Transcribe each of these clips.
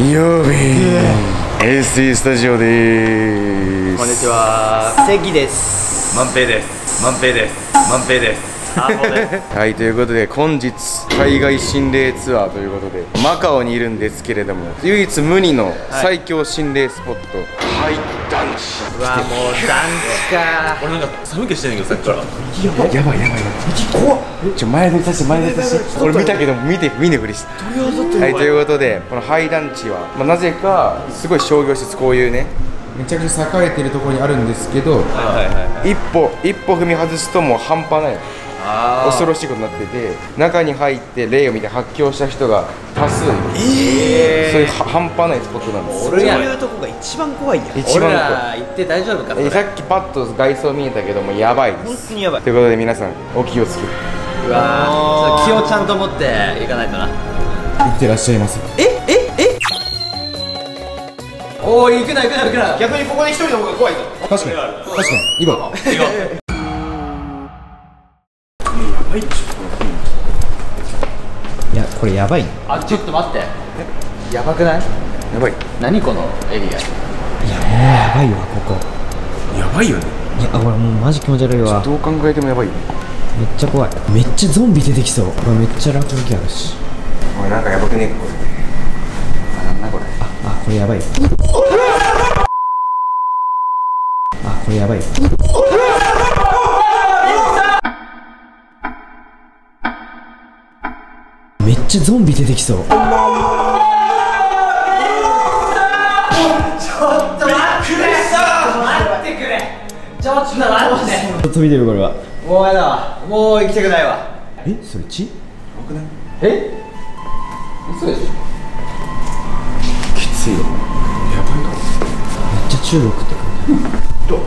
曜日。ST スタジオでーす。こんにちは。関です。万平です。万平です。万平です。はいということで本日海外心霊ツアーということでマカオにいるんですけれども唯一無二の最強心霊スポット、はい、団地うわもう団地か。俺なんか寒気してんねんけどさっきからやばいやばいやばい。怖っちょ前乗りさせて前乗りさせて。俺見たけど見て見ぬふりしてはいということでこの廃団地は、まあ、なぜかすごい商業施設こういうねめちゃくちゃ栄えてるところにあるんですけどはいはいはい。一歩一歩踏み外すともう半端ない。あ恐ろしいことになってて中に入って霊を見て発狂した人が多数いる、そういうは半端ないスポットなんです。そういうとこが一番怖いや一番ら行って大丈夫か？えさっきパッと外装見えたけどもやばいです。本当にやばい。ということで皆さんお気をつけうわ気をちゃんと持っていかないとな。いってらっしゃいます。えええ？おー行くな行くな行くな。逆にここで一人の方が怖いぞ。確かに。確かに。今いやこれやばいあちょっと待って。やばくない？やばい。何このエリア？いやもうやばいわここ。やばいよね。いや俺もうマジ気持ち悪いわ。どう考えてもやばいよ。めっちゃ怖い。めっちゃゾンビ出てきそう。うわめっちゃ落書きある。しおいなんかやばくね？えかこれ。あなんだこれ？あこれやばい。よあこれやばい。よちゃゾンビ出てきそう。ちょっと待って飛び出るこれは。もうやだわもう行きたくないわ。えそれ血？え？嘘でしょ。きついよ。やばいかめっちゃ中毒って感もっと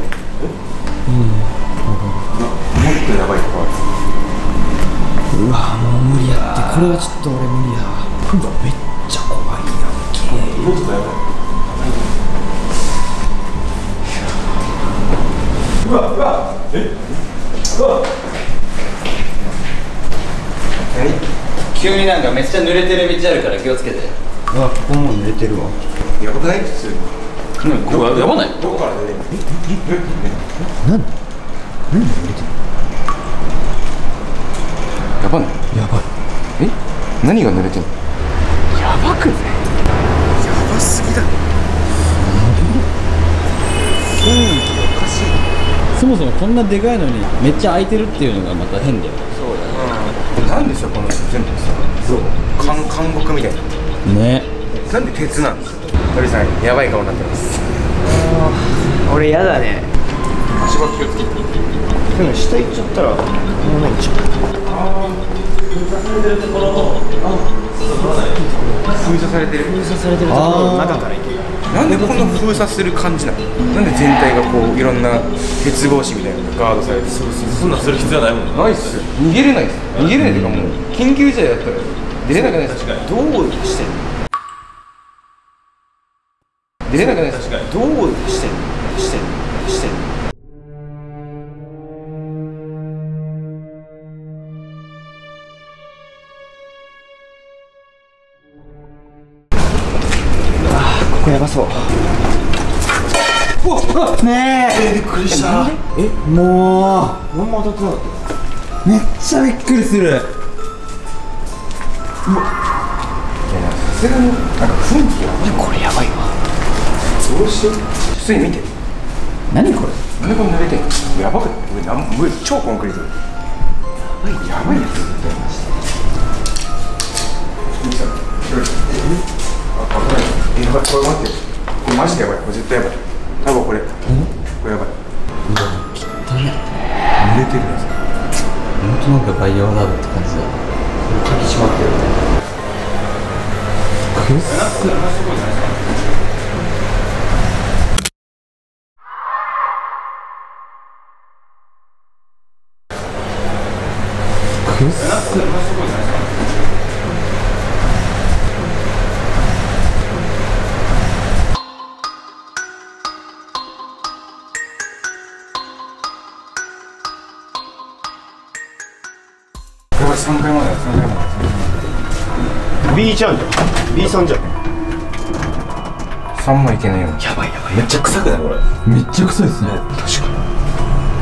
やばいかじこれはちょっと俺無理や。わうわめっちゃ怖いやんけ急になんかめっちゃ濡れてる道あるから気をつけて。うわここもう濡れてるわ。やばくない普通にここやばない？どこから出てんの？なんで何で濡れてるやばないやばいえ？何が濡れてんの？やばくないやばすぎだ雰囲気おかしいそもそもこんなでかいのにめっちゃ空いてるっていうのがまた変だよ。なんでしょうこの人全部さ。そう。監監獄みたいな。ね。なんで鉄なんですか？鳥さんやばい顔になってます。俺やだね。足場気をつけて。でも下行っちゃったらもうないん。ちゃ封鎖されてる封鎖されてる。ところ。の中から行ける。なんでこんな封鎖する感じなの？なんで全体がこういろんな鉄格子みたいなのがガードされて。るそんなんする必要ないもんないっすよ。逃げれないっす。逃げれないというかもう緊急事態だったら。出れなくないです。かどうしてんの？出れなくないです。かどうしてんの？してんの？してんの？そう。うわねえ。びっくりした。えもう。何も当たってなかっためっちゃびっくりする。さすがになんか雰囲気やばいこれやばいわ。どうして？普通に見て。何これ？なんでこんな濡れてやばくない？上なん上超コンクリートやばいやばいやつ。だよマジであ、危ないえ、やばい、これ待ってこれマジでやばい、これ絶対やばい多分これこれやばい濡れてるやつ本当なんかバイオハザードって感じだよ鍵閉まってるこれ3回まで3回まで B ちゃんじゃん。B さんじゃん。3もいけないよ。やばいやばい。めっちゃ臭くないこれ。めっちゃ臭いですね。確か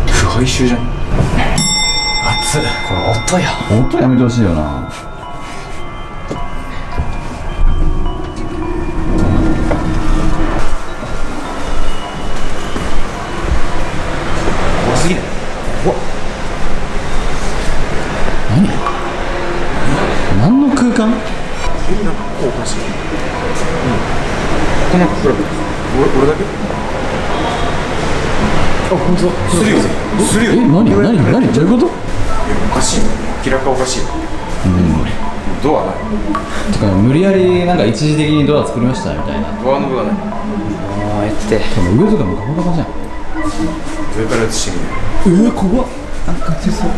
に。腐敗臭じゃん。熱いこの音や。音やめてほしいよな何の空間えなんかこうおかしい。うん。なんかフラフラ俺俺だけ？あ本当だ。するよするよえ何？何？何？どういうこと？おかしい。よ明らかおかしいよ。ドアない。てか無理やりなんか一時的にドア作りましたみたいな。ドアノブがない。ああやってでも上とかもガバガバじゃん。上から映してみる。えー、怖っ。なんか強そう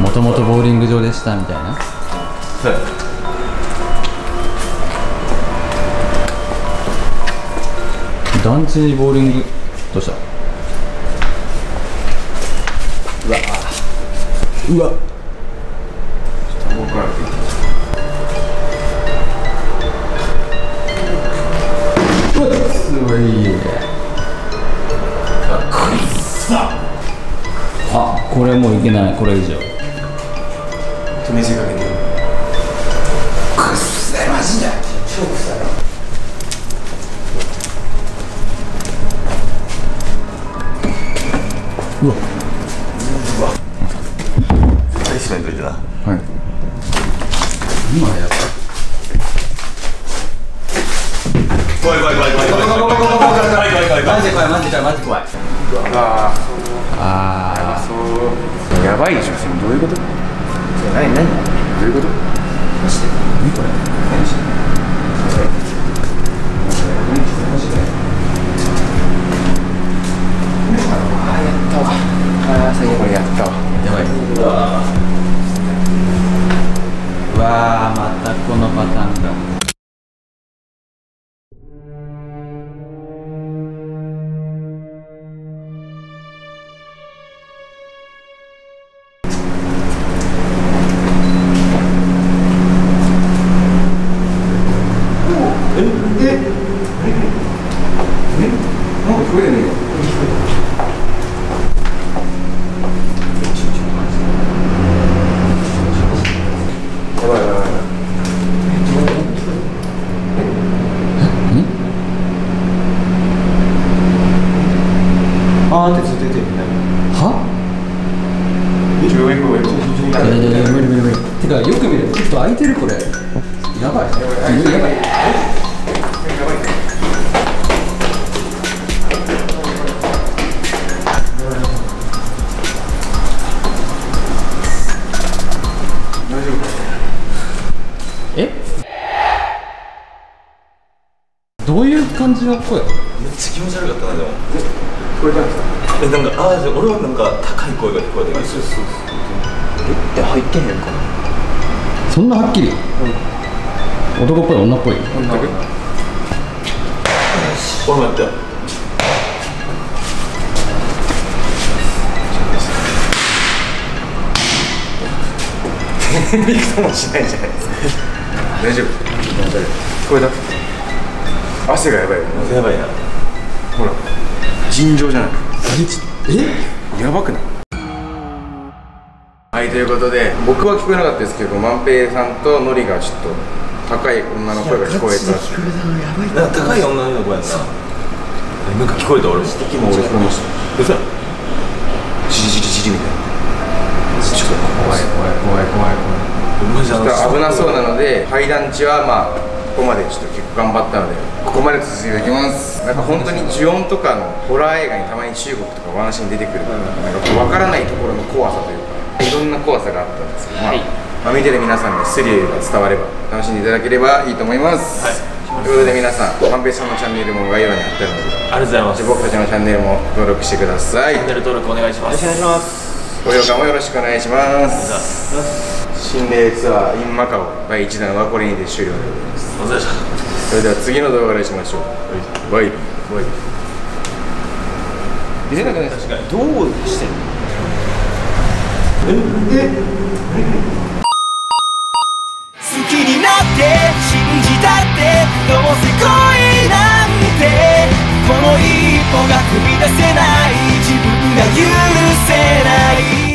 もともとボーリング場でしたみたいな。団地にボーリングどうした？うわ。うわ。い。あこれもういけない。これ以上と見せかけてくっせマジで超臭いうわ。大しめといてなはい今やば怖い怖い怖い怖い怖い怖い怖い怖い怖い怖いマジ怖いマジで怖いマジ怖いあああそうやばいでしょどういうことど何何ういうこと？マジで。何これ何してんのこれやったわあ最後これやったわやばいうわまたこのパターンか増えてねえよやばいやばいやばい。あーってずっと言って。いやいやいや無理無理無理。てかよく見る。ちょっと開いてるこれ。やばい。やばい。大どういう感じの声？めっちゃ気持ち悪かったなでも。聞こえたんですかえなんかああ俺はなんか高い声が聞こえてくるそうそうえ入ってへんかな。そんなはっきり、男っぽい女っぽい？全く俺もやったよびくともしないじゃないですか。大丈夫。聞こえた？汗がやばいよね。やばいな。ほら。尋常じゃない。え？やばくない？はいということで僕は聞こえなかったですけど万平さんとノリがちょっと高い女の声が聞こえた。高い女の子やんな。えなんか聞こえた俺。も今俺聞こえました嘘ジリジリジリみたいな。ちょっと怖い怖い怖い怖い。怖いマジ危なそうなので階段地はまあここまでちょっと結構頑張ったのでここまで続けていきます。なんか本当に呪音とかのホラー映画にたまに中国とかワンシーン出てくるなんか分からないところの怖さというかいろんな怖さがあったんですけど、まあまあ、見てる皆さんにスリルが伝われば楽しんでいただければいいと思います、ということで皆さん万平さんのチャンネルも概要欄に貼ってあるのでありがとうございます。僕たちのチャンネルも登録してください。チャンネル登録お願いします。お願いしますご評価もよろしくお願いします。心霊ツアー in マカオ第1弾はこれにて終了でございますお疲れ様それでは次の動画でしましょう。バイ。バイ。バイえなんかねかどうしてんのええ好きになって信じたってどうせ恋なんてこの一歩が踏み出せない自分許せない